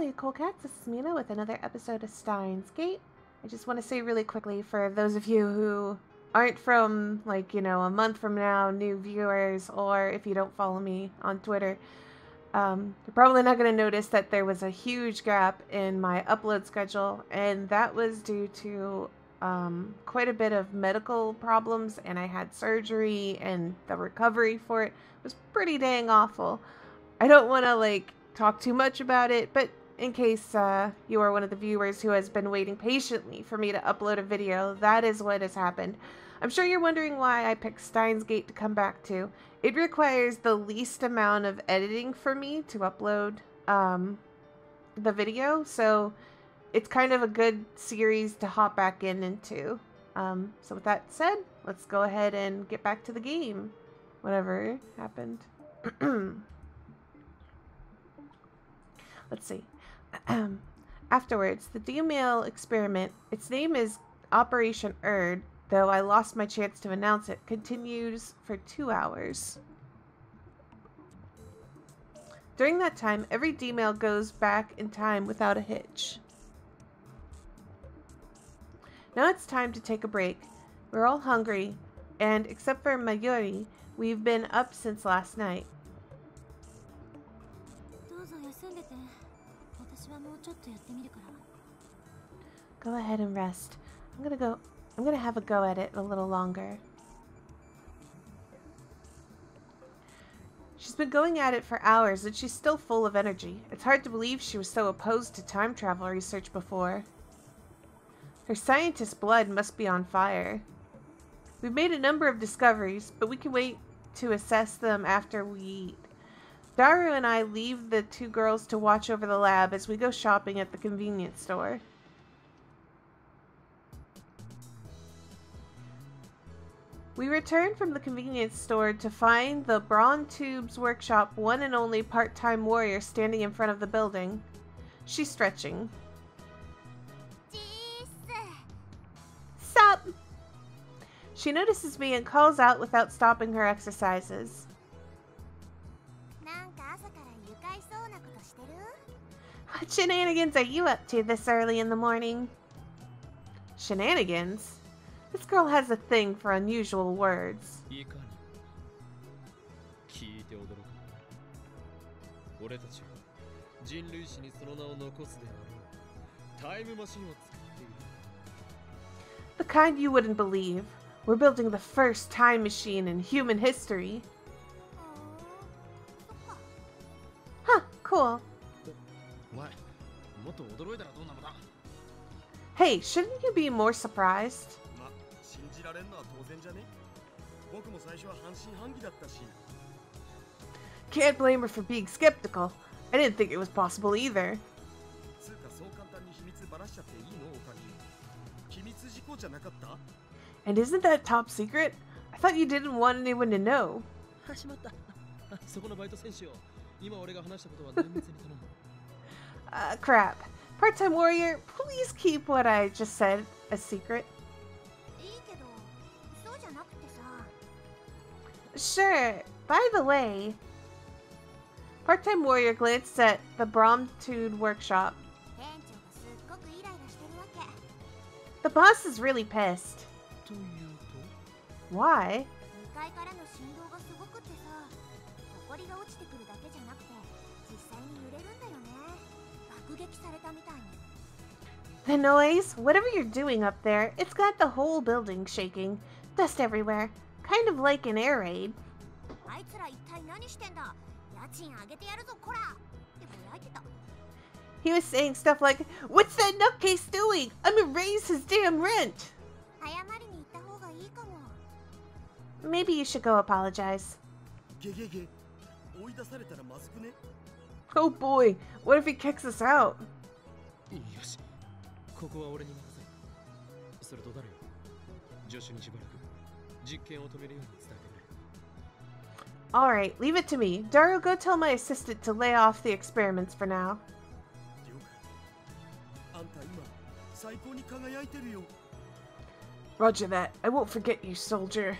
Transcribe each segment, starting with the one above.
You cool cats. This is Mina with another episode of Steins Gate. I just want to say really quickly for those of you who aren't from, like, you know, a month from now, new viewers, or if you don't follow me on Twitter, um, you're probably not going to notice that there was a huge gap in my upload schedule, and that was due to um, quite a bit of medical problems, and I had surgery, and the recovery for it was pretty dang awful. I don't want to, like, talk too much about it, but in case uh, you are one of the viewers who has been waiting patiently for me to upload a video, that is what has happened. I'm sure you're wondering why I picked Steins Gate to come back to. It requires the least amount of editing for me to upload um, the video, so it's kind of a good series to hop back in into. Um, so with that said, let's go ahead and get back to the game. Whatever happened. let's see. Afterwards, the female experiment, its name is Operation Urd, though I lost my chance to announce it, continues for two hours. During that time, every D-mail goes back in time without a hitch. Now it's time to take a break. We're all hungry, and except for Mayuri, we've been up since last night. Go ahead and rest. I'm gonna go. I'm gonna have a go at it a little longer. She's been going at it for hours and she's still full of energy. It's hard to believe she was so opposed to time travel research before. Her scientist blood must be on fire. We've made a number of discoveries, but we can wait to assess them after we eat. Daru and I leave the two girls to watch over the lab as we go shopping at the convenience store. We return from the convenience store to find the Braun Tubes Workshop one and only part-time warrior standing in front of the building. She's stretching. Sup? She notices me and calls out without stopping her exercises. What shenanigans are you up to this early in the morning? Shenanigans? This girl has a thing for unusual words. The kind you wouldn't believe. We're building the first time machine in human history. Huh, cool. Hey, shouldn't you be more surprised? Can't blame her for being skeptical. I didn't think it was possible either. And isn't that top secret? I thought you didn't want anyone to know. uh, crap. Part-time warrior, please keep what I just said a secret. Sure. By the way, part-time warrior glanced at the Braun Tube workshop. The boss is really pissed. Why? The noise? Whatever you're doing up there, it's got the whole building shaking. Dust everywhere. Kind of like an air raid. He was saying stuff like, What's that nutcase doing? I'm gonna raise his damn rent! Maybe you should go apologize. Oh boy, what if he kicks us out? Alright, leave it to me. Daru, go tell my assistant to lay off the experiments for now. Roger that. I won't forget you, soldier.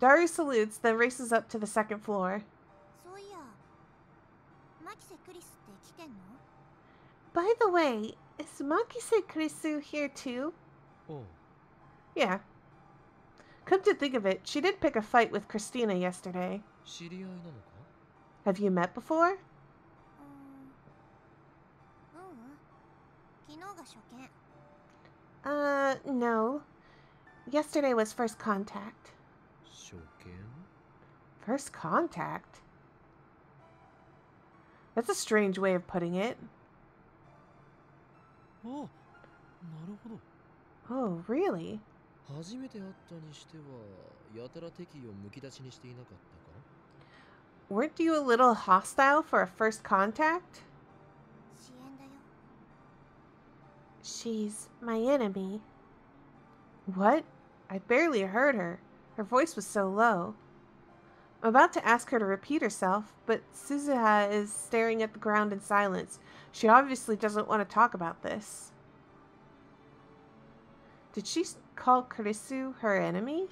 Daru salutes, then races up to the second floor. By the way, is Makise Kurisu here too? Oh. Yeah. Come to think of it, she did pick a fight with Christina yesterday. Have you met before? Uh, no. Yesterday was first contact. First contact? That's a strange way of putting it. Oh, oh really? Weren't you a little hostile for a first contact? She's my enemy. What? I barely heard her. Her voice was so low. I'm about to ask her to repeat herself, but Suzuha is staring at the ground in silence. She obviously doesn't want to talk about this. Did she s- call Kurisu her enemy?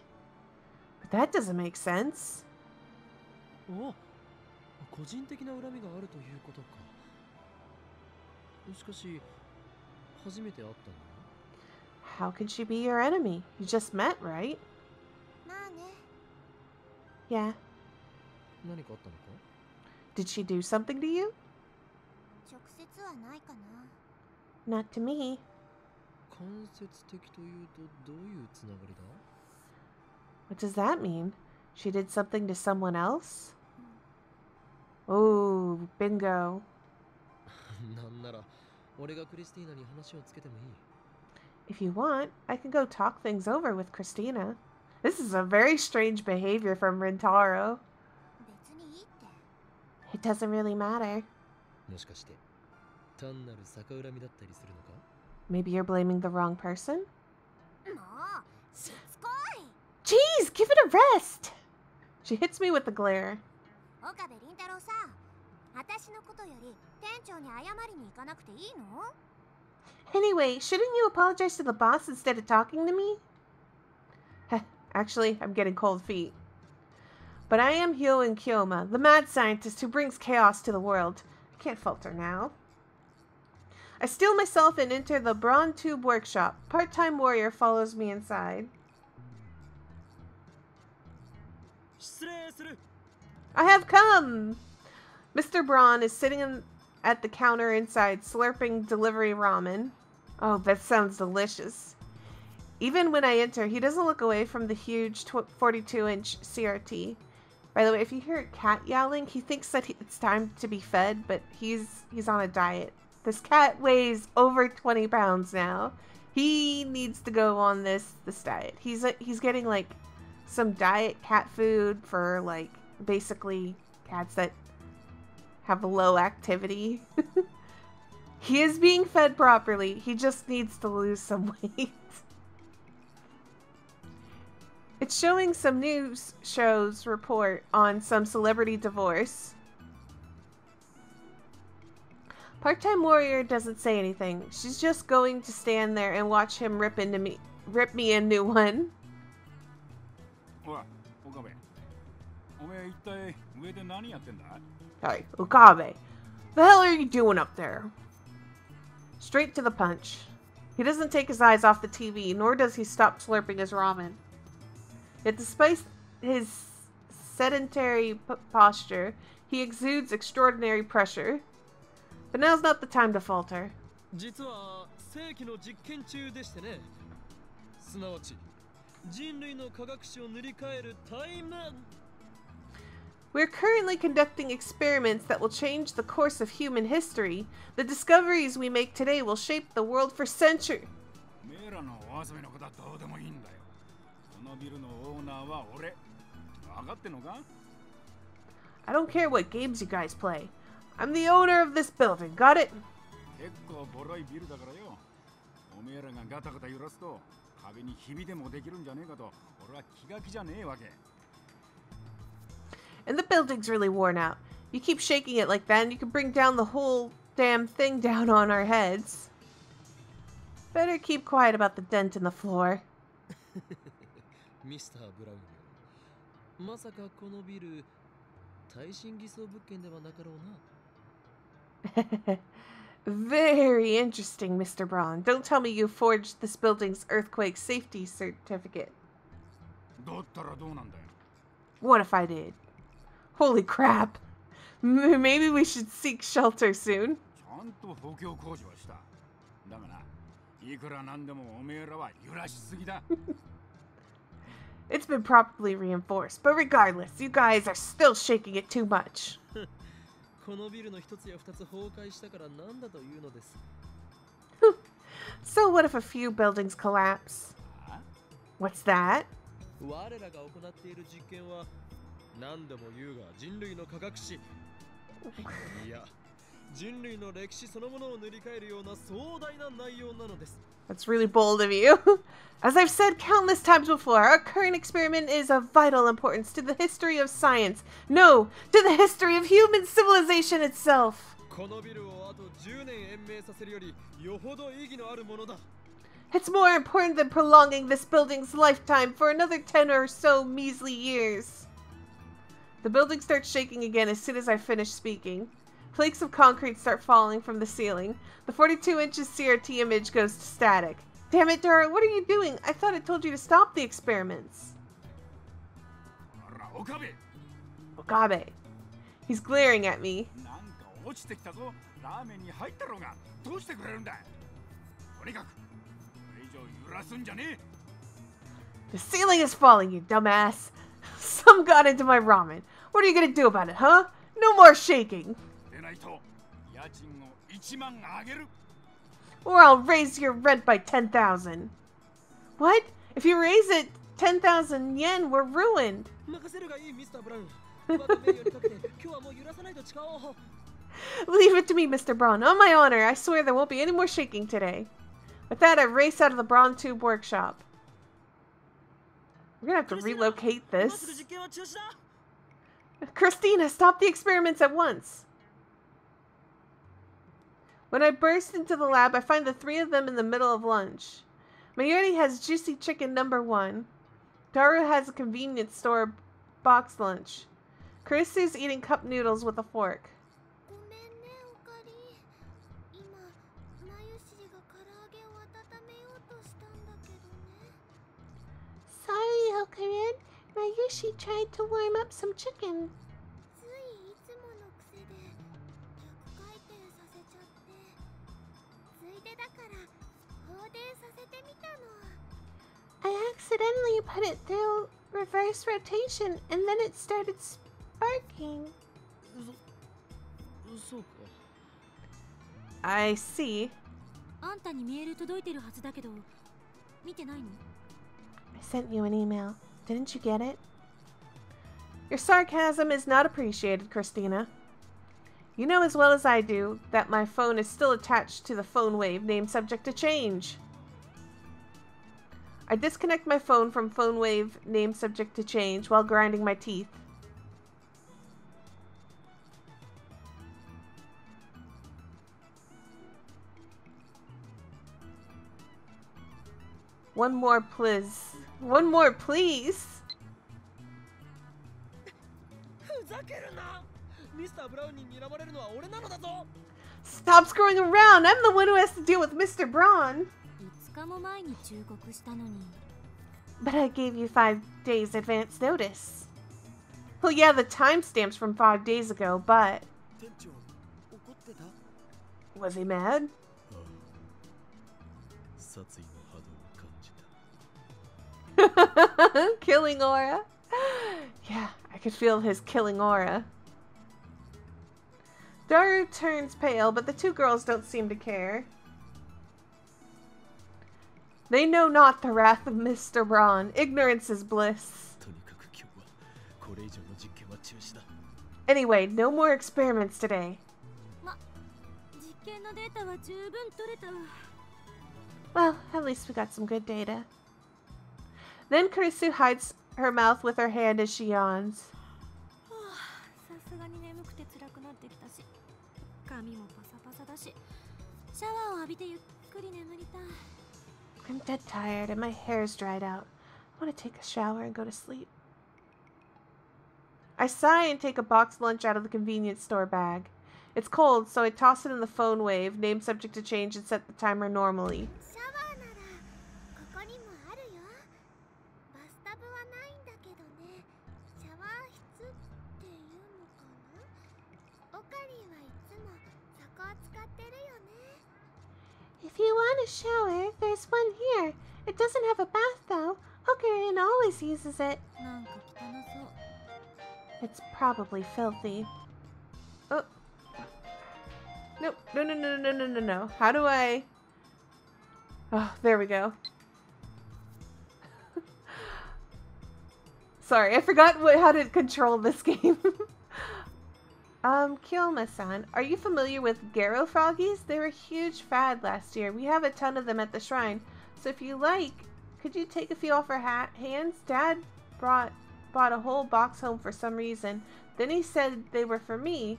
But that doesn't make sense. お個人的な恨みがあるということかしかし初めて会ったの How can she be your enemy? You just met, right? まあね Yeah. Did she do something to you? Not to me. What does that mean? She did something to someone else? Oh, bingo. If you want, I can go talk things over with Christina. This is a very strange behavior from Rintaro. 別にいいって It doesn't really matter. もしかして単なる逆恨みだったりするのか Maybe you're blaming the wrong person? もうしつこい Jeez, give it a rest! She hits me with the glare. 岡部倫太郎さ私のことより店長に謝りに行かなくていいの Anyway, shouldn't you apologize to the boss instead of talking to me? Heh, Actually, I'm getting cold feet. But I am Hououin Kyoma, the mad scientist who brings chaos to the world. I can't falter now. I steel myself and enter the Braun Tube workshop. Part-time warrior follows me inside. I have come! Mr. Braun is sitting in, at the counter inside, slurping delivery ramen. Oh, that sounds delicious. Even when I enter, he doesn't look away from the huge 42-inch CRT. By the way, if you hear a cat yowling, he thinks that it's time to be fed, but he's he's on a diet. This cat weighs over 20 pounds now. He needs to go on this this diet. He's uh, he's getting like some diet cat food for like basically cats that have low activity. he is being fed properly. He just needs to lose some weight. It's showing some news shows report on some celebrity divorce. Part-time warrior doesn't say anything. She's just going to stand there and watch him rip into me, rip me a new one. Hey, Okabe, the hell are you doing up there? Straight to the punch. He doesn't take his eyes off the TV, nor does he stop slurping his ramen. Yet despite his sedentary p- posture, he exudes extraordinary pressure. But now's not the time to falter. 実は世紀の実験中でしてねすなわち人類の科学史を塗り替えるタイム We're currently conducting experiments that will change the course of human history. The discoveries we make today will shape the world for centuries. おめえらのお遊びのことはどうでもいいんだよこのビルのオーナーは俺分かってんのか I don't care what games you guys play. I'm the owner of this building, got it? 結構ボロいビルだからよおめえらがガタガタ揺らすと壁にひびでもできるんじゃねえかと俺は気が気じゃねえわけ And the building's really worn out. You keep shaking it like that, and you can bring down the whole damn thing down on our heads. Better keep quiet about the dent in the floor. ミスター・ブラウンよまさかこのビル耐震偽装物件ではなかろうな Very interesting, Mr. Braun. Don't tell me you forged this building's earthquake safety certificate. だったらどうなんだよ What if I did? Holy crap. M- Maybe we should seek shelter soon. ちゃんと補強工事はしただがないくらなんでもおめえらは揺らしすぎだ It's been properly reinforced, but regardless, you guys are still shaking it too much. このビルの一つや二つ崩壊したからなんだというのです So, what if a few buildings collapse? あ What's that? 我らが行っている実験は何度も言うが人類の科学史いや 人類の歴史そのものを塗り替えるような壮大な内容なのです That's really bold of you. As I've said countless times before, our current experiment is of vital importance to the history of science. No, to the history of human civilization itself. このビルをあと10年延命させるよりよほど意義のあるものだ It's more important than prolonging this building's lifetime for another 10 or so measly years. The building starts shaking again as soon as I finish speaking. Flakes of concrete start falling from the ceiling. The 42 inches CRT image goes to static. Damn it, Daru, what are you doing? I thought I told you to stop the experiments. Okabe! Okabe. He's glaring at me. The ceiling is falling, you dumbass! Some got into my ramen. What are you gonna do about it, huh? No more shaking! Or I'll raise your rent by 10,000. What? If you raise it 10,000 yen, we're ruined. Leave it to me, Mr. Braun. On my honor, I swear there won't be any more shaking today. With that, I race out of the Braun Tube workshop. We're gonna have to relocate this. Christina, stop the experiments at once! When I burst into the lab, I find the three of them in the middle of lunch. Mayuri has juicy chicken number one. Daru has a convenience store box lunch. Kurisu's eating cup noodles with a fork. Sorry, Okarin. Mayushi tried to warm up some chicken. I accidentally put it through reverse rotation and then it started sparking. I see. I sent you an email. Didn't you get it? Your sarcasm is not appreciated, Christina. You know as well as I do that my phone is still attached to the phone wave named subject to change. I disconnect my phone from PhoneWave name subject to change while grinding my teeth. One more, please. One more, please. Stop screwing around. I'm the one who has to deal with Mr. Braun. But I gave you five days advance notice. Well, yeah, the timestamp's from five days ago, but... Was he mad? killing aura? Yeah, I could feel his killing aura. Daru turns pale, but the two girls don't seem to care. They know not the wrath of Mr. Braun. Ignorance is bliss. Anyway, no more experiments today. Well, at least we got some good data. Then Kurisu hides her mouth with her hand as she yawns. I'm dead tired and my hair's dried out. I want to take a shower and go to sleep. I sigh and take a boxed lunch out of the convenience store bag. It's cold, so I toss it in the phone wave, name subject to change, and set the timer normally. shower, there's one here. It doesn't have a bath though. Okarin always uses it. It's probably filthy. Oh. Nope. No, no, no, no, no, no, no. How do I... Oh, there we go. Sorry, I forgot what, how to control this game um, Kyoma-san, are you familiar with Gero Froggies? They were a huge fad last year. We have a ton of them at the shrine. So if you like, could you take a few off our ha- hands? Dad brought bought a whole box home for some reason. Then he said they were for me.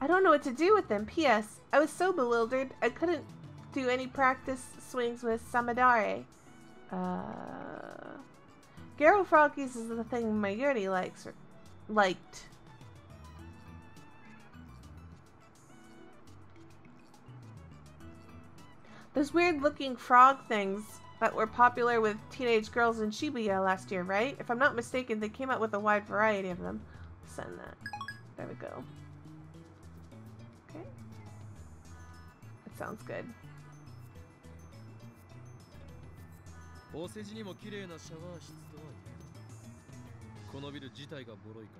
I don't know what to do with them. P.S. I was so bewildered I couldn't do any practice swings with Samidare. Uh, Gero Froggies is the thing Mayuri likes or liked. Those weird looking frog things that were popular with teenage girls in Shibuya last year, right? If I'm not mistaken, they came out with a wide variety of them. Send that. There we go. Okay. That sounds good. お世辞にも綺麗なシャワー室とは言えんこのビル自体がボロいか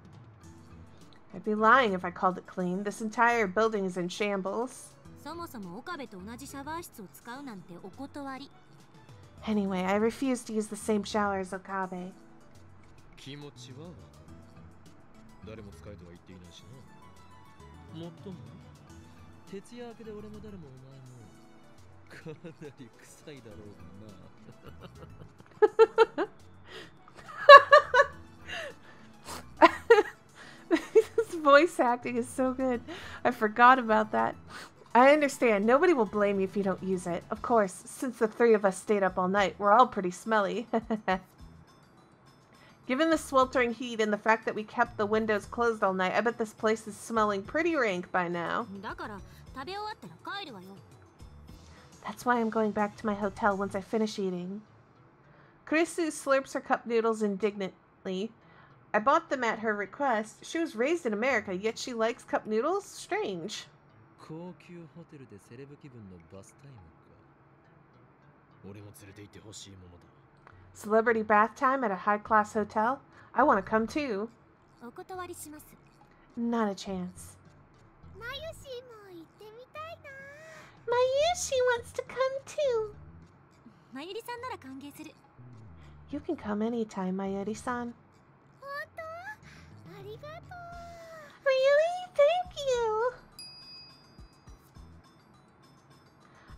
ら I'd be lying if I called it clean. This entire building is in shambles. そもそも岡部と同じシャワー室を使うなんてお断り Anyway, I refuse to use the same shower as Okabe. 気持ちはわかる誰も使えとは言っていないしなもっとも徹夜明けで俺も誰もお前もかなり臭いだろうがな this voice acting is so good. I forgot about that. I understand. Nobody will blame you if you don't use it. Of course, since the three of us stayed up all night, we're all pretty smelly. Given the sweltering heat and the fact that we kept the windows closed all night, I bet this place is smelling pretty rank by now. That's why I'm going back to my hotel once I finish eating. Kurisu slurps her cup noodles indignantly. I bought them at her request. She was raised in America, yet she likes cup noodles? Strange. 高級ホテルでセレブ気分のバスタイムか俺も連れて行ってほしいものだ Celebrity bath time at a high class hotel? I want to come too. お断りします Not a chance. まゆしも行ってみたいな Mayushi wants to come too. まゆりさんなら歓迎する You can come anytime, Mayuri-san. 本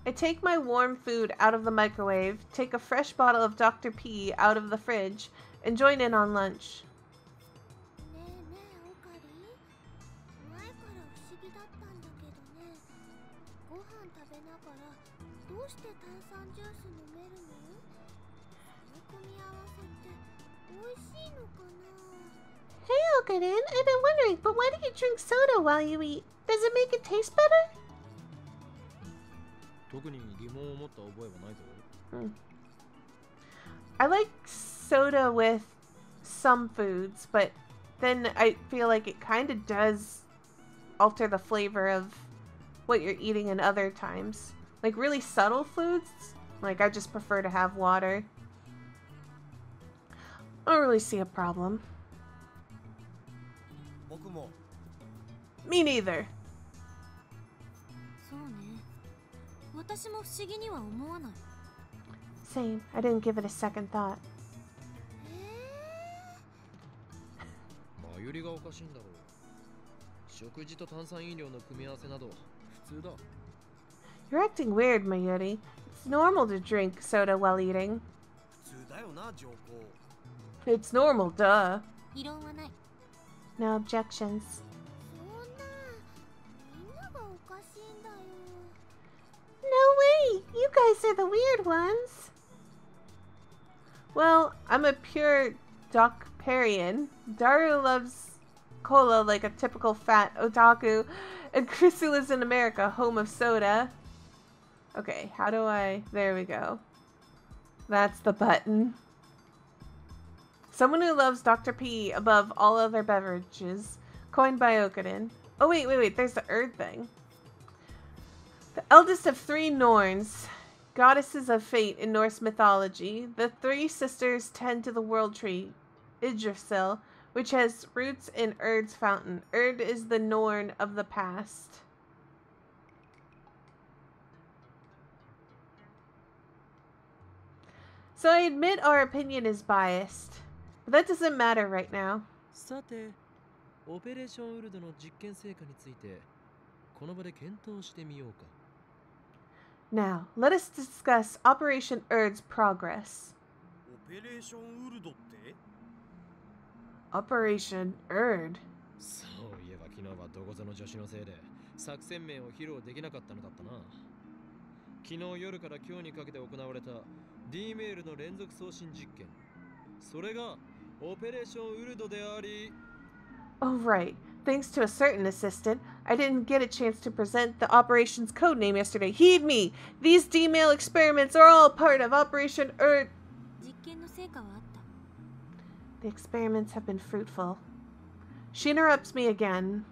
I take my warm food out of the microwave, take a fresh bottle of Dr. P out of the fridge, and join in on lunch. Hey, Okarin, I've been wondering, but why do you drink soda while you eat? Does it make it taste better? 特に疑問を持った覚えはないぞ I like soda with some foods, but then I feel like it kind of does alter the flavor of what you're eating in other times. Like really subtle foods, like I just prefer to have water. I don't really see a problem. 僕も Me neither. Same. I didn't give it a second thought. You're acting weird, Mayuri. It's normal to drink soda while eating. It's normal, duh. No objections. You guys are the weird ones! Well, I'm a pure Docparian. Daru loves Coca-Cola like a typical fat otaku. And Chrissy lives in America, home of soda. Okay, how do I... There we go. That's the button. Someone who loves Dr. P above all other beverages. Coined by Okuden. Oh, wait, wait, wait. There's the Urd thing. The eldest of three Norns, goddesses of fate in Norse mythology, the three sisters tend to the world tree, Yggdrasil, which has roots in Urd's fountain. Erd is the Norn of the past. So I admit our opinion is biased, but that doesn't matter right now. さて、オペレーションウルドの実験成果について、この場で検討してみようか。now, let us discuss Operation Urd's progress. Operation Urd? そういえば昨日はどこぞの女子のせいで作戦名を披露できなかったのだったな昨日夜から今日にかけて行われた D メールの連続送信実験それがオペレーションウルドであり Oh right Thanks to a certain assistant, I didn't get a chance to present the operation's code name yesterday. Heed me! These D-mail experiments are all part of Operation Er... The experiments have been fruitful. She interrupts me again.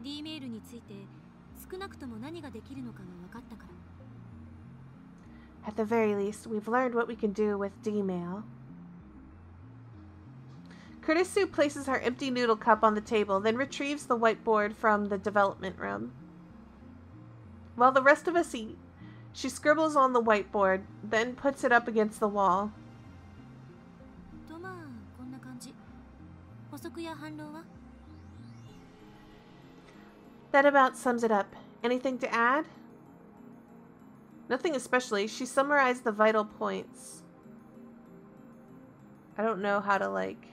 At the very least, we've learned what we can do with D-mail. Kurisu places her empty noodle cup on the table, then retrieves the whiteboard from the development room. While the rest of us eat, she scribbles on the whiteboard, then puts it up against the wall. That about sums it up. Anything to add? Nothing especially. She summarized the vital points. I don't know how to, like,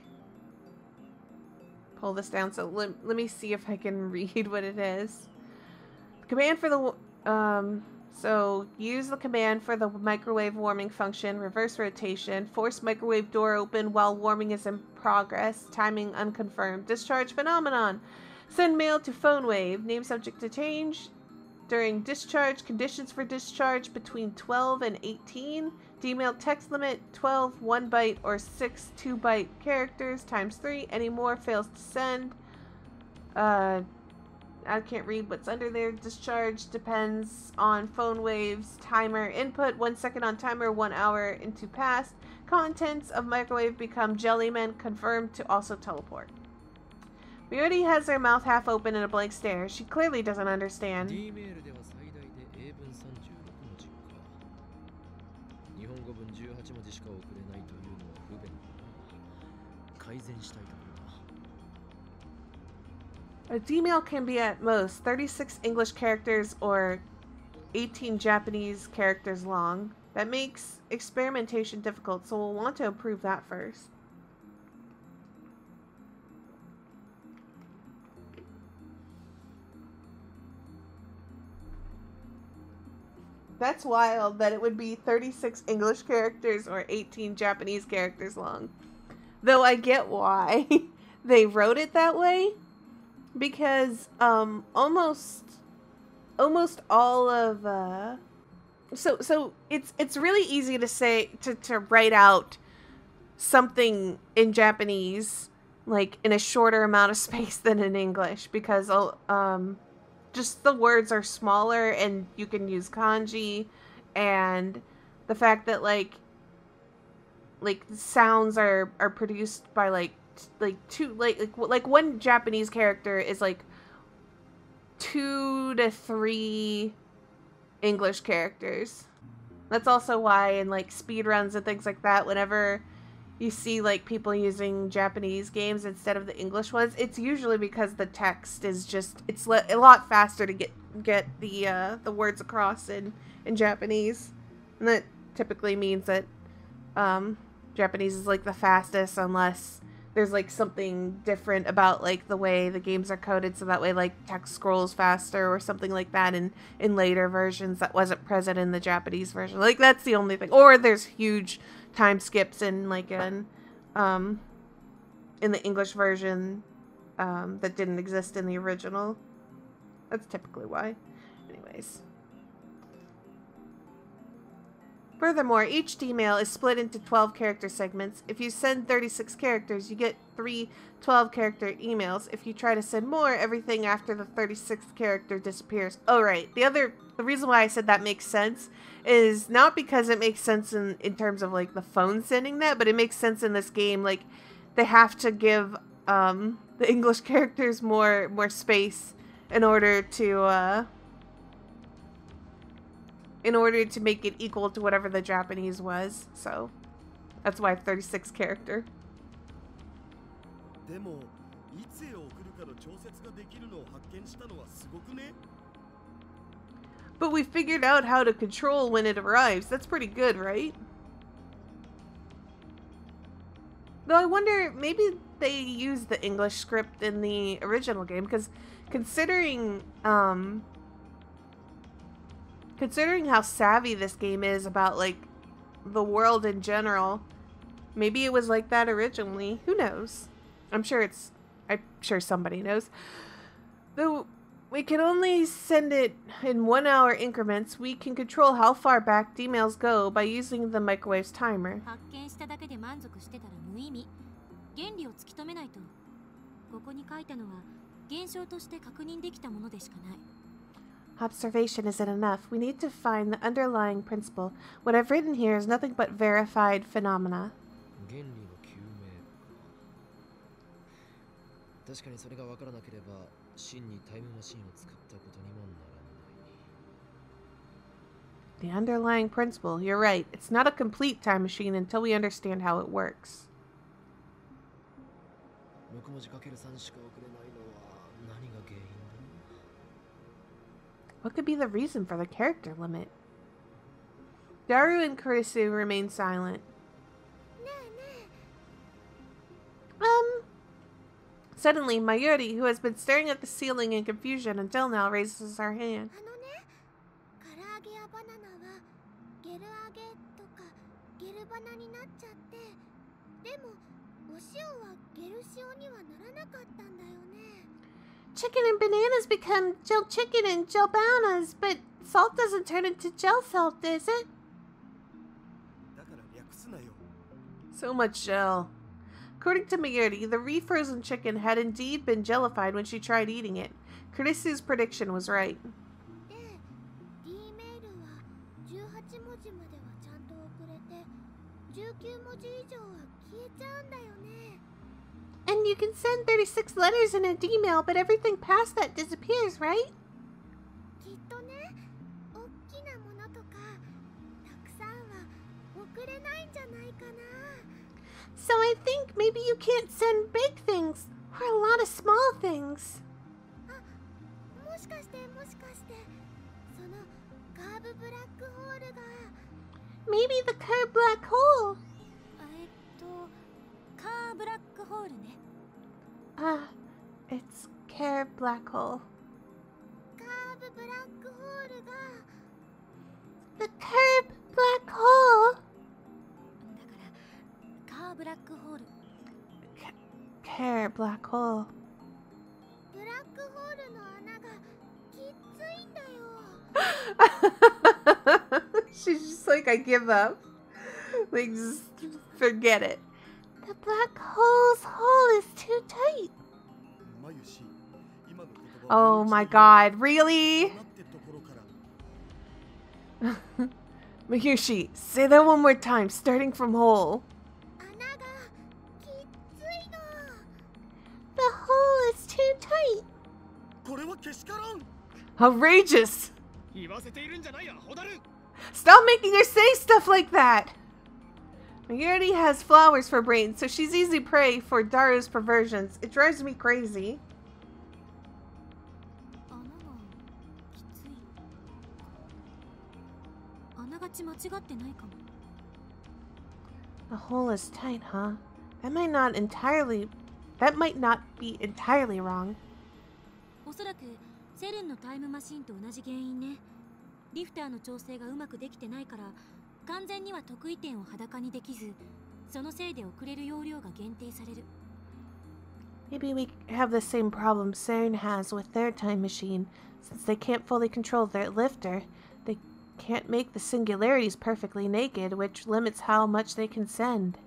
pull this down, so let, let me see if I can read what it is. Command for the, um, so use the command for the microwave warming function, reverse rotation, force microwave door open while warming is in progress, timing unconfirmed, discharge phenomenon, send mail to phone wave, name subject to change, during discharge, conditions for discharge between 12 and 18, D-mail text limit 12 1 byte or 6 2 byte characters times 3, any more fails to send. Uh, I can't read what's under there. Discharge depends on phone waves, timer input, 1 second on timer, 1 hour into past. Contents of microwave become jellymen, confirmed to also teleport. Mayuri has her mouth half open in a blank stare. She clearly doesn't understand. 文字しか送れないというのは不便改善したいところだ A D-mail can be at most 36 English characters or 18 Japanese characters long. That makes experimentation difficult, so we'll want to improve that first. That's wild that it would be 36 English characters or 18 Japanese characters long. Though I get why they wrote it that way because um almost almost all of uh so so it's it's really easy to say to to write out something in Japanese like in a shorter amount of space than in English because uh, um just the words are smaller and you can use kanji and the fact that like like sounds are are produced by like like two like like like one Japanese character is like two to three English characters. That's also why in like speed runs and things like that, whenever you see like people using Japanese games instead of the English ones, it's usually because the text is just it's le- a lot faster to get get the uh, the words across in in Japanese, and that typically means that um, Japanese is like the fastest unless there's like something different about like the way the games are coded so that way like text scrolls faster or something like that in in later versions that wasn't present in the Japanese version. Like that's the only thing. Or there's huge time skips in like in um in the English version um, that didn't exist in the original. That's typically why. Anyways. Furthermore, each email is split into 12 character segments. If you send 36 characters, you get three 12 character emails. If you try to send more, everything after the 36th character disappears. Oh, right. The other, the reason why I said that makes sense is not because it makes sense in, in terms of like the phone sending that, but it makes sense in this game. Like, they have to give um, the English characters more more space in order to uh, in order to make it equal to whatever the Japanese was. So that's why 36 character. でもいつへ送るかの調節ができるのを発見したのはすごくね but we figured out how to control when it arrives. That's pretty good, right? Though I wonder, maybe they used the English script in the original game because considering um considering how savvy this game is about like the world in general, maybe it was like that originally. Who knows? I'm sure it's I'm sure somebody knows. Though we can only send it in one hour increments, we can control how far back the emails go by using the microwave's timer. 発見しただけで満足してたら無意味原理を突き止めないとここに書いたのは現象として確認できたものでしかない Observation isn't enough. We need to find the underlying principle. What I've written here is nothing but verified phenomena. 原理の究明か確かにそれが分からなければ 真にタイムマシンを作ったことにもならない The underlying principle. You're right. It's not a complete time machine until we understand how it works. 6文字かける3しか送れないのは何が原因だ What could be the reason for the character limit? Daru and Kurisu remain silent. Suddenly, Mayuri, who has been staring at the ceiling in confusion until now, raises her hand. Chicken and bananas become gel chicken and gel bananas, but salt doesn't turn into gel salt, does it? So much gel. According to Mcgarty, the refrozen chicken had indeed been jellified when she tried eating it. Kurisu's prediction was right. And you can send 36 letters in a D-mail, but everything past that disappears, right? So I think maybe you can't send big things, or a lot of small things. Maybe the curb black hole. Ah, uh, it's Kerr black hole. Ah, the curb black hole. Kerr black hole. She's just like, I give up. Like, just forget it. The black hole's hole is too tight. Oh my god, really? Mayushi, say that one more time, starting from hole. Outrageous! Stop making her say stuff like that! Megurity has flowers for brains, so she's easy prey for Daru's perversions. It drives me crazy. The hole is tight, huh? That might not entirely... That might not be entirely wrong. おそらくセレンのタイムマシンと同じ原因ねリフターの調整がうまくできてないから完全には得意点を裸にできずそのせいで遅れる容量が限定される Maybe we have the same problem SERN has with their time machine. Since they can't fully control their lifter, they can't make the singularities perfectly naked, which limits how much they can send.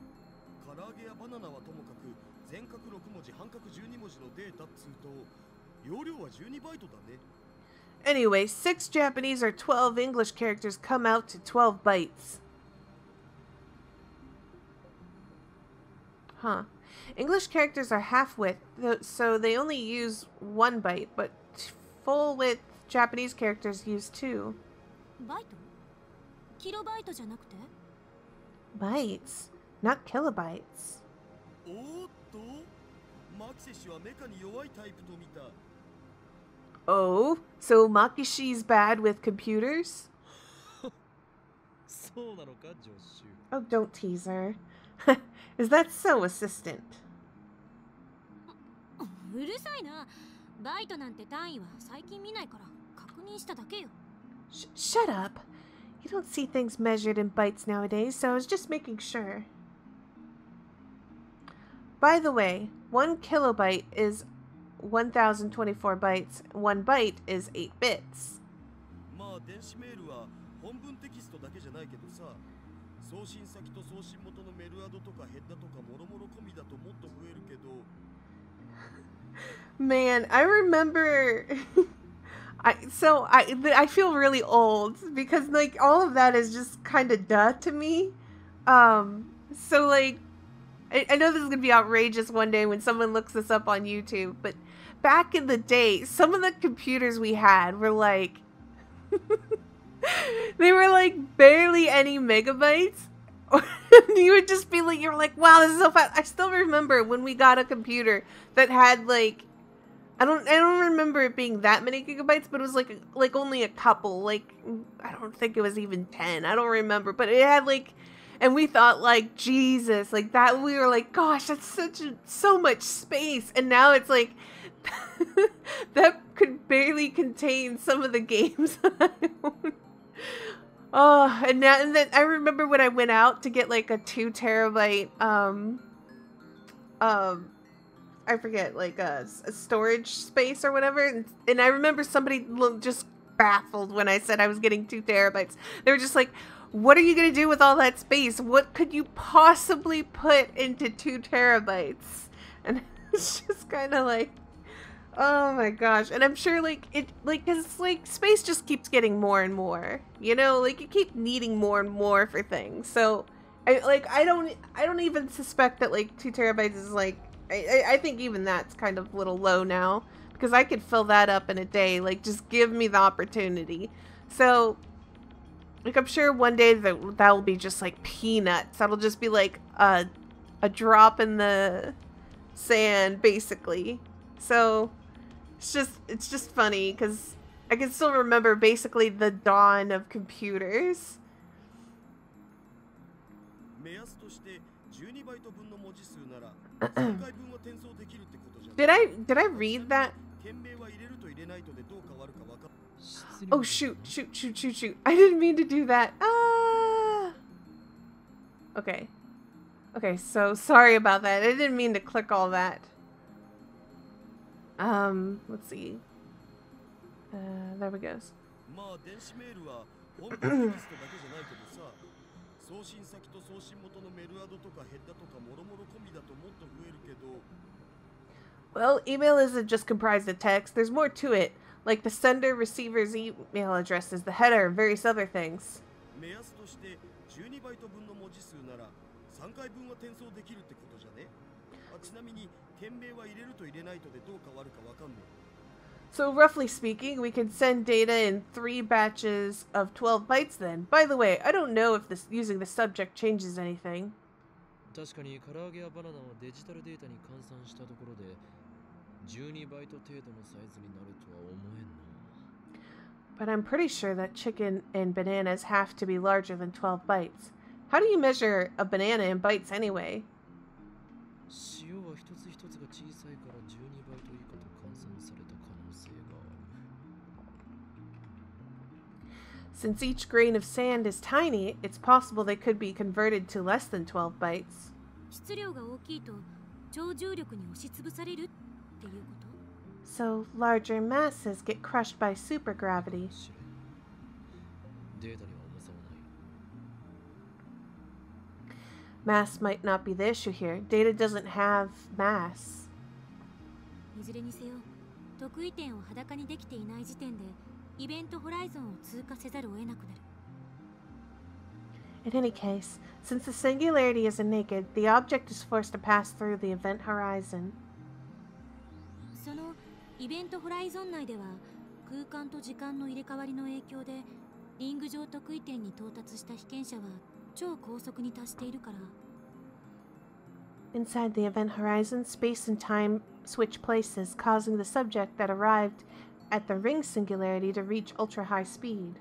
Anyway, six Japanese or 12 English characters come out to 12 bytes. Huh. English characters are half width, so they only use one byte, but full width Japanese characters use two. Bytes? Not kilobytes. Oh, so Makishi's bad with computers? そうなのかジョッシュ Oh, don't tease her. Is that so, assistant? うるさいなバイトなんて単位は最近見ないから確認しただけよ Sh- shut up. You don't see things measured in bytes nowadays, so I was just making sure. By the way, one kilobyte is 1024 bytes, one byte is 8 bits. まあ電子メールは本文テキストだけじゃないけどさ送信先と送信元のメルアドとかヘッダとかもろもろ込みだともっと増えるけど Man, I remember. I so I th- I feel really old because like all of that is just kind of duh to me. Um, so like, I, I know this is gonna be outrageous one day when someone looks this up on YouTube, but back in the day, some of the computers we had were like, they were like barely any megabytes. you would just be like, you're like, wow, this is so fast. I still remember when we got a computer that had like I don't I don't remember it being that many gigabytes, but it was like like only a couple. Like I don't think it was even 10. I don't remember, but it had like and we thought like Jesus, like that we were like gosh, that's such a, so much space. And now it's like that could barely contain some of the games. Oh, and now and then I remember when I went out to get like a 2 terabyte um um I forget, like a, a storage space or whatever. And, and I remember somebody lo- just baffled when I said I was getting two terabytes. They were just like, "What are you gonna do with all that space? What could you possibly put into two terabytes?" And it's just kind of like, oh my gosh. And I'm sure, like it, like, it's like space just keeps getting more and more. You know, like you keep needing more and more for things. So. I like I don't I don't even suspect that like two terabytes is like I, I think even that's kind of a little low now because I could fill that up in a day. Like, just give me the opportunity. So, like, I'm sure one day that that will be just like peanuts. That'll just be like a a drop in the sand, basically. So, it's just it's just funny because I can still remember basically the dawn of computers. did I did I read that? Oh shoot, shoot, shoot, shoot, shoot. I didn't mean to do that. Ah. Okay. Okay, so sorry about that. I didn't mean to click all that. Um, let's see. Uh, there we go. まあ電子メールは本文テキストだけじゃないけどさ送信先と送信元のメルアドとかヘッダとかもろもろ込みだともっと増えるけど Well, email isn't just comprised of text. There's more to it, like the sender receiver's email addresses, the header, and various other things. 目安として12バイト分の文字数なら3回分は転送できるってことじゃねあちなみに 件名は入れると入れないとでどう変わるかわかんね So, roughly speaking, we can send data in three batches of 12 bytes then. By the way, I don't know if this using the subject changes anything. 確かに唐揚げやバナナはデジタルデータに換算したところで12バイト程度のサイズになるとは思えんな But I'm pretty sure that chicken and bananas have to be larger than 12 bytes. How do you measure a banana in bytes anyway? 塩 Since each grain of sand is tiny, it's possible they could be converted to less than 12 bytes. 質量が大きいと超重力に押しつぶされるって っていうこと So larger masses get crushed by supergravity. 知れデータには重さはない Mass might not be the issue here. Data doesn't have mass. いずれにせよ得意点を裸にできていない時点で イベントホライゾンを通過せざるを得なくなる In any case, since the singularity isn't naked, the object is forced to pass through the event horizon. そのイベントホライゾン内では空間と時間の入れ替わりの影響でリング上得意点に到達した被験者は超高速に達しているから Inside the event horizon, space and time switch places, causing the subject that arrived at the ring singularity to reach ultra high speed.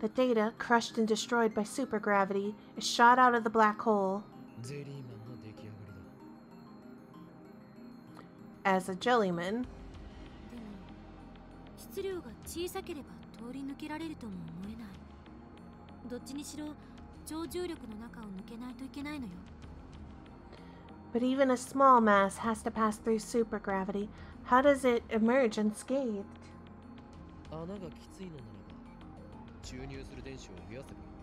The data, crushed and destroyed by supergravity, is shot out of the black hole. As a jellyman, 質量が小さければ通り抜けられるとも思えない。どっちにしろ超重力の中を抜けないといけないのよ But even a small mass has to pass through supergravity. How does it emerge unscathed? 穴がきついのならば注入する電子を増やせばいい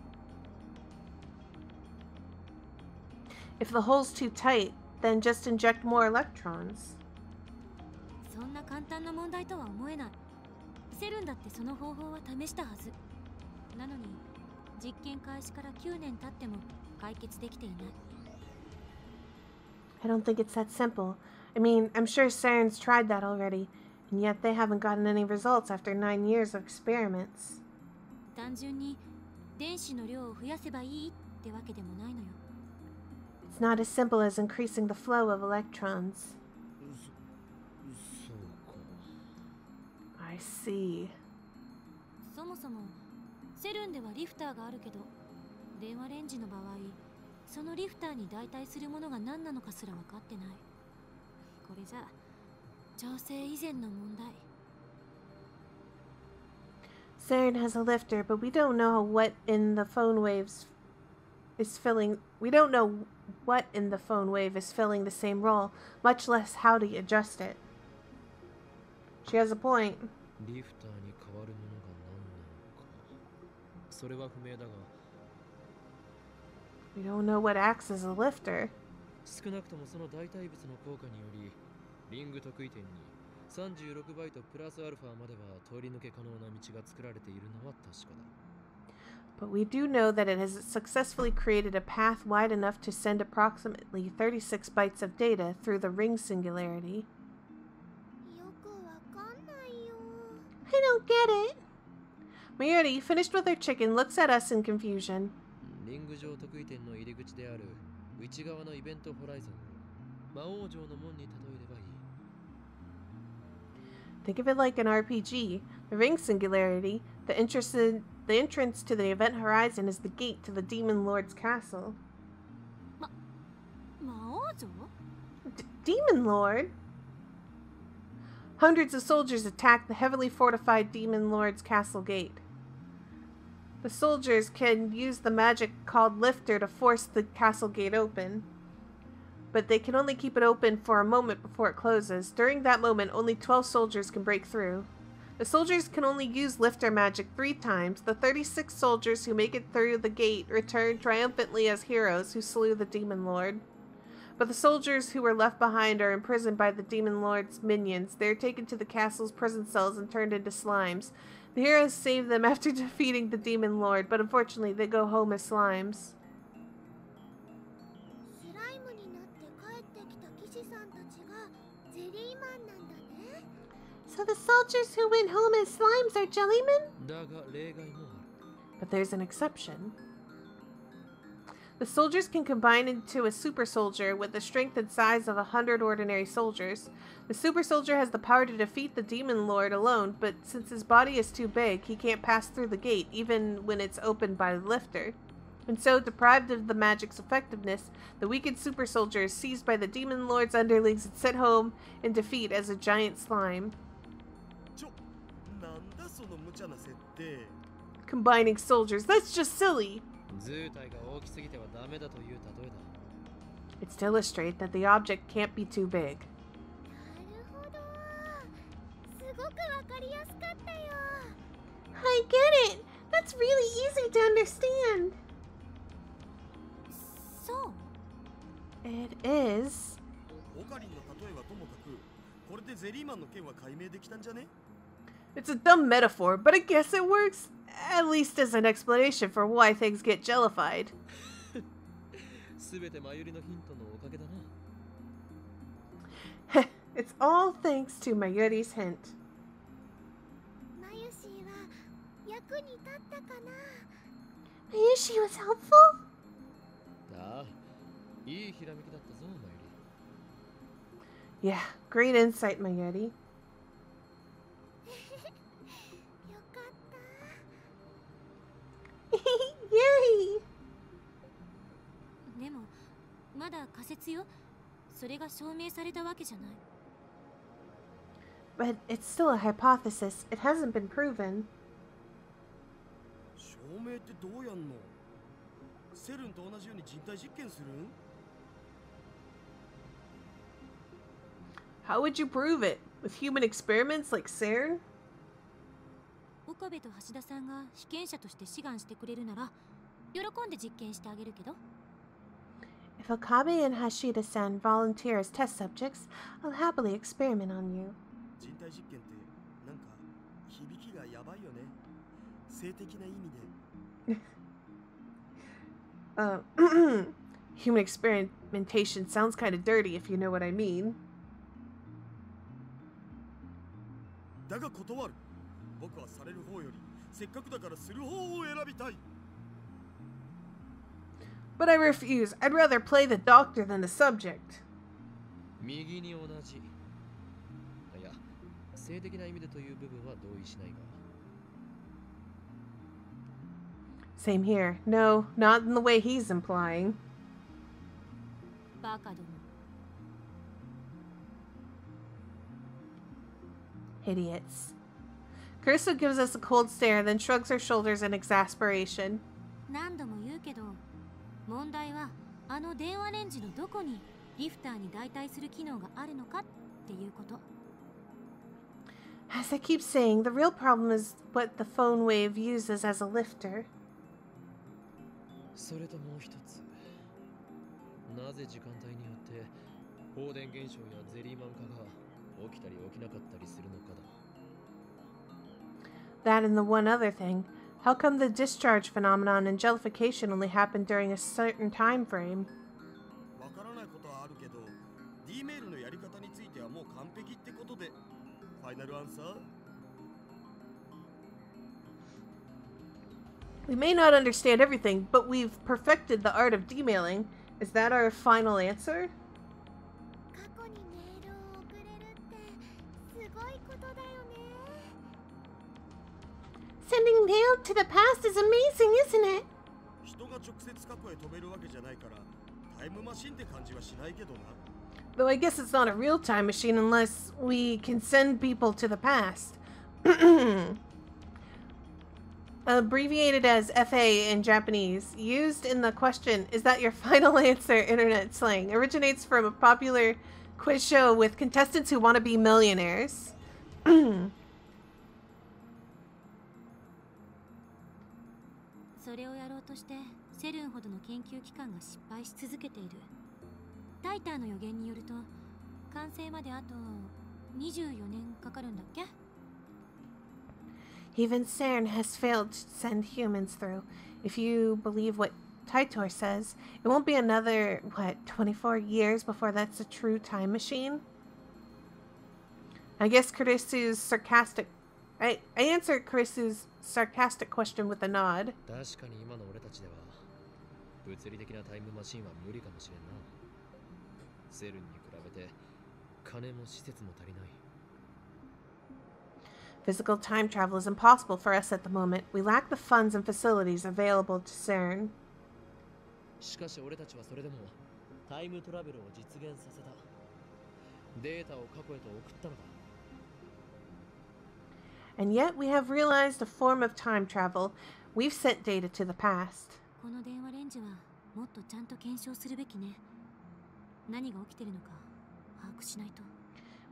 If the hole's too tight, then just inject more electrons. そんな簡単な問題とは思えないセルンだってその方法は試したはずなのに 実験開始から9年経っても解決できていない I don't think it's that simple. I mean, I'm sure SERN's tried that already, and yet they haven't gotten any results after nine years of experiments. 単純に電子の量を増やせばいいってわけでもないのよ。It's not as simple as increasing the flow of electrons. I see. そもそもセルンではリフターがあるけど電話レンジの場合そのリフターに代替するものが何なのかすら分かってないこれじゃ情勢以前の問題 SERN has a lifter, but we don't know what in the phone waves is filling. We don't know what in the phone wave is filling the same role, much less how to adjust it. She has a point. リフターに変わるそれは不明だが We don't know what acts as a lifter. 少なくともその代替物の効果によりリング得意点に36バイトプラスアルファまでは通り抜け可能な道が作られているのは確かだ But we do know that it has successfully created a path wide enough to send approximately 36 bytes of data through the ring singularity. よくわかんないよ I don't get it. Mayuri, finished with her chicken, looks at us in confusion. Think of it like an RPG. The ring singularity, the, the entrance to the event horizon is the gate to the demon lord's castle. Demon lord? Hundreds of soldiers attack the heavily fortified demon lord's castle gate. The soldiers can use the magic called lifter to force the castle gate open. But they can only keep it open for a moment before it closes. During that moment, only 12 soldiers can break through. The soldiers can only use lifter magic three times. The 36 soldiers who make it through the gate return triumphantly as heroes who slew the demon lord. But the soldiers who were left behind are imprisoned by the demon lord's minions. They are taken to the castle's prison cells and turned into slimes. The heroes save them after defeating the demon lord, but unfortunately they go home as slimes. So the soldiers who went home as slimes are jellymen? But there's an exception. The soldiers can combine into a super soldier with the strength and size of a hundred ordinary soldiers. The super soldier has the power to defeat the demon lord alone, but since his body is too big, he can't pass through the gate even when it's opened by the lifter. And so, deprived of the magic's effectiveness, the weakened super soldier is seized by the demon lord's underlings and sent home in defeat as a giant slime. Combining soldiers, that's just silly! 図体が大きすぎてはダメだという例えだ It's to illustrate that the object can't be too big. なるほどすごくわかりやすかったよ I get it. That's really easy to understand. そう It is. オカリンの例えはともかくこれでゼリーマンの件は解明できたんじゃね It's a dumb metaphor, but I guess it works. At least as an explanation for why things get jellified. it's all thanks to Mayuri's hint. Mayushii was helpful? Yeah, great insight, Mayuri. でもまだ仮説よそれが証明されたわけじゃない But it's still a hypothesis. It hasn't been proven. How would you prove it? With human experiments like SERN? 岡部と橋田さんが被験者として志願してくれるなら喜んで実験してあげるけど If Okabe and Hashida-san volunteer as test subjects, I'll happily experiment on you. 人体実験ってなんか響きがやばいよね性的な意味で Uh, human experimentation sounds kind of dirty, if you know what I mean. だが断る 僕はされる方よりせっかくだからする方を選びたい But I refuse. I'd rather play the doctor than the subject. 右に同じいや性的な意味でという部分は同意しないが Same here. No, not in the way he's implying. バカども Idiots. Kurisu gives us a cold stare, then shrugs her shoulders in exasperation. As I keep saying, the real problem is what the phone wave uses as a lifter. それともう一つ。なぜ時間帯によって放電現象やゼリーマン化が起きたり起きなかったりするのかだ。that and the one other thing. How come the discharge phenomenon and gelification only happened during a certain time frame? We may not understand everything, but we've perfected the art of D-mailing. Is that our final answer? Sending D-mail to the past is amazing, isn't it? Though I guess it's not a real time machine unless we can send people to the past. Abbreviated as FA in Japanese, used in the question, is that your final answer? Internet slang originates from a popular quiz show with contestants who want to be millionaires. としてセルンほどの研究機関が失敗し続けているタイターの予言によると完成まであと24年かかるんだっけ Even CERN has failed to send humans through. If you believe what Titor says, it won't be another, what, 24 years before that's a true time machine? I guess Kurisu's sarcastic I, I answered Kurisu's sarcastic question with a nod. Physical time travel is impossible for us at the moment. We lack the funds and facilities available to CERN. しかし俺たちはそれでもタイムトラベルを実現させた。データを過去へと送ったのだ。And yet we have realized a form of time travel We've sent data to the past. この電話レンジはもっとちゃんと検証するべきね何が起きてるのか把握しないと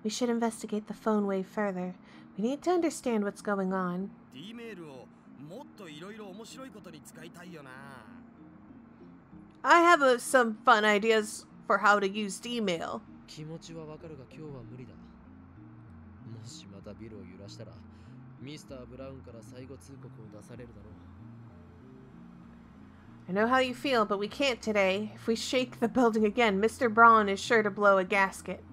We should investigate the phone wave further. We need to understand what's going on. D メールをもっといろいろ面白いことに使いたいよな I have uh, some fun ideas for how to use email. 気持ちはわかるが今日は無理だもしまたビルを揺らしたら ミスター・ブラウンから最後通告を出されるだろう I know how you feel, but we can't today. If we shake the building again, Mr. Braun is sure to blow a gasket.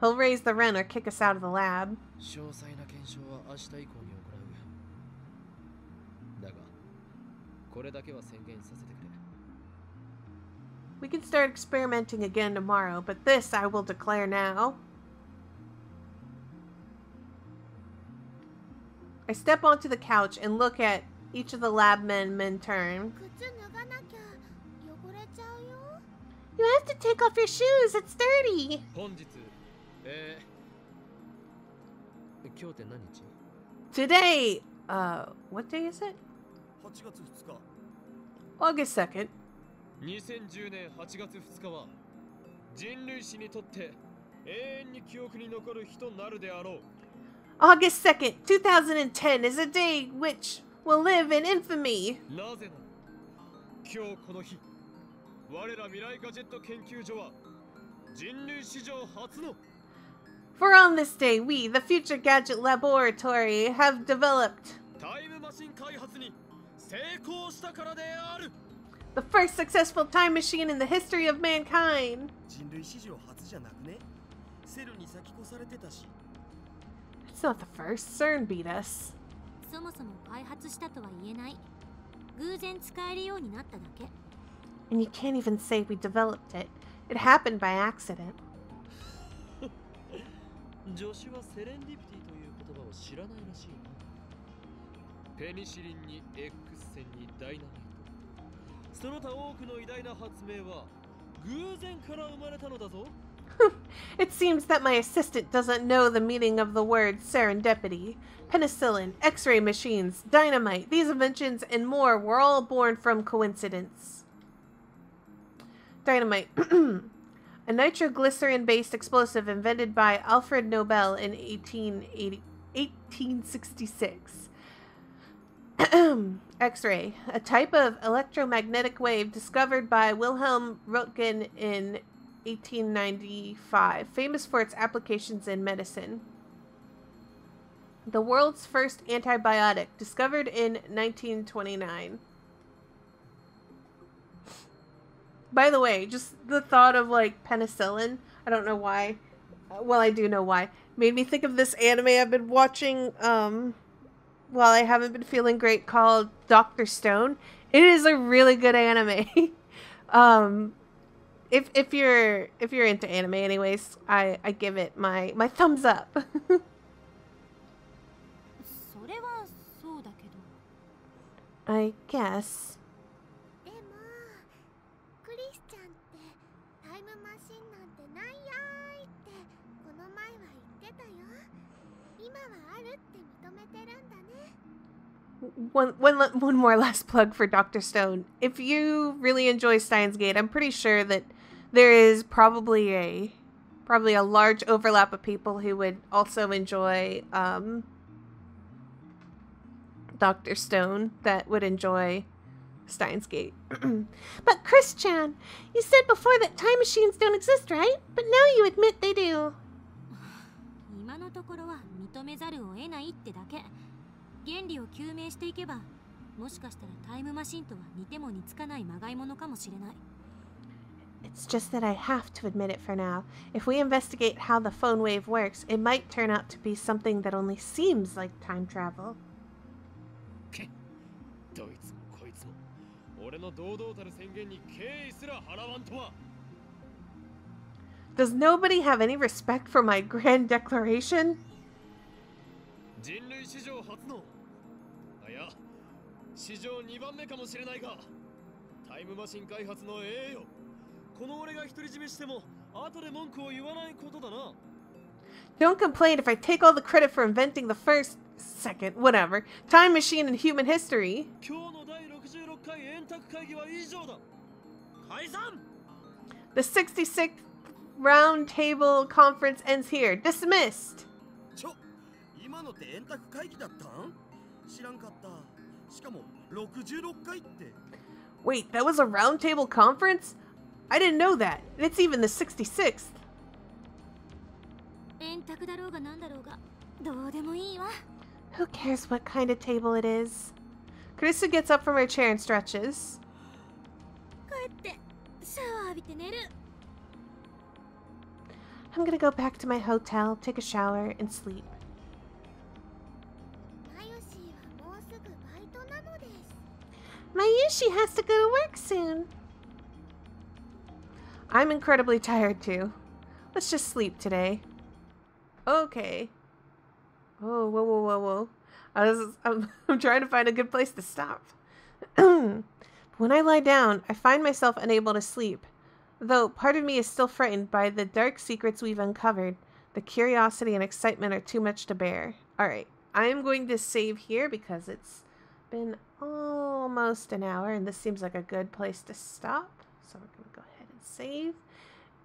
He'll raise the rent or kick us out of the lab. 詳細な検証は明日以降に行うだがこれだけは宣言させてくれ We can start experimenting again tomorrow, but this I will declare now. I step onto the couch and look at each of the lab men in turn. 靴脱がなきゃ汚れちゃうよ You have to take off your shoes, it's dirty. 本日えー、今日って何日 Today, uh, what day is it? 8月2日 August 2nd. 2010年8月2日は人類史にとって永遠に記憶に残る日となるであろう August 2nd, 2010 is a day which will live in infamy. なぜなら今日この日我ら未来ガジェット研究所は人類史上初の For on this day, we, the Future Gadget Laboratory, have developed タイムマシン開発に成功したからである the first successful time machine in the history of mankind. 人類史上初じゃなくねセルに先越されてたし It's not the first. CERN beat us. そもそも開発したとは言えない偶然使えるようになっただけ And you can't even say we developed it. It happened by accident. 助手はセレンディピティという言葉を知らないらしいなペニシリンに X 線にダイナマイトその他多くの偉大な発明は偶然から生まれたのだぞ It seems that my assistant doesn't know the meaning of the word serendipity. Penicillin, X ray machines, dynamite, these inventions, and more were all born from coincidence. Dynamite. a nitroglycerin based explosive invented by Alfred Nobel in 1880, 1866. X ray, a type of electromagnetic wave discovered by Wilhelm Röntgen in 1895, famous for its applications in medicine. The world's first antibiotic, discovered in 1929. By the way, just the thought of like penicillin, I don't know why. Well, I do know why. Made me think of this anime I've been watching um while I haven't been feeling great called Doctor Stone. It is a really good anime. um if if you're if you're into anime anyways, I I give it my my thumbs up. それはそうだけど I guess. でもクリスチャンってタイムマシンなんてないやーいってこの前は言ってたよ今はあるって認めてるんだね One one le- one more last plug for Doctor Stone. If you really enjoy Steins Gate, I'm pretty sure that there is probably a probably a large overlap of people who would also enjoy um, Dr. Stone that would enjoy Steins Gate. but Kurisu-chan, you said before that time machines don't exist, right? But now you admit they do. It's just that I have to admit it for now. If we investigate how the phone wave works, it might turn out to be something that only seems like time travel. どいつもこいつも俺の堂々たる宣言に敬意すら払わんとは Does nobody have any respect for my grand declaration? 人類史上初のあいや史上2番目かもしれないがタイムマシン開発の栄誉 この俺が独り占めしても後で文句を言わないことだな Don't complain if I take all the credit for inventing the first second, whatever. Time machine in human history. 今日の第66回円卓会議は以上だ解散 The 66th round table conference ends here. Dismissed. ちょ今のって円卓会議だったん知らんかったしかも66回って Wait, that was a round table conference? I didn't know that. It's even the 66th. Who cares what kind of table it is? Kurisu gets up from her chair and stretches. I'm gonna go back to my hotel, take a shower, and sleep. Mayushii has to go to work soon. I'm incredibly tired too. Let's just sleep today. Okay. Oh, whoa, whoa, whoa, whoa. I was, I'm, I'm trying to find a good place to stop. when I lie down, I find myself unable to sleep. Though part of me is still frightened by the dark secrets we've uncovered, the curiosity and excitement are too much to bear. Alright, I'm going to save here because it's been almost an hour and this seems like a good place to stop. So save.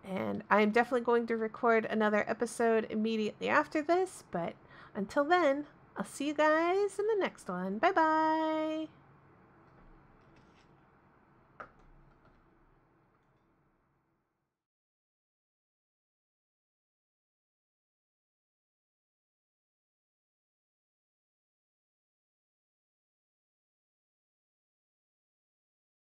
And I'm definitely going to record another episode immediately after this, but until then, I'll see you guys in the next one. Bye bye.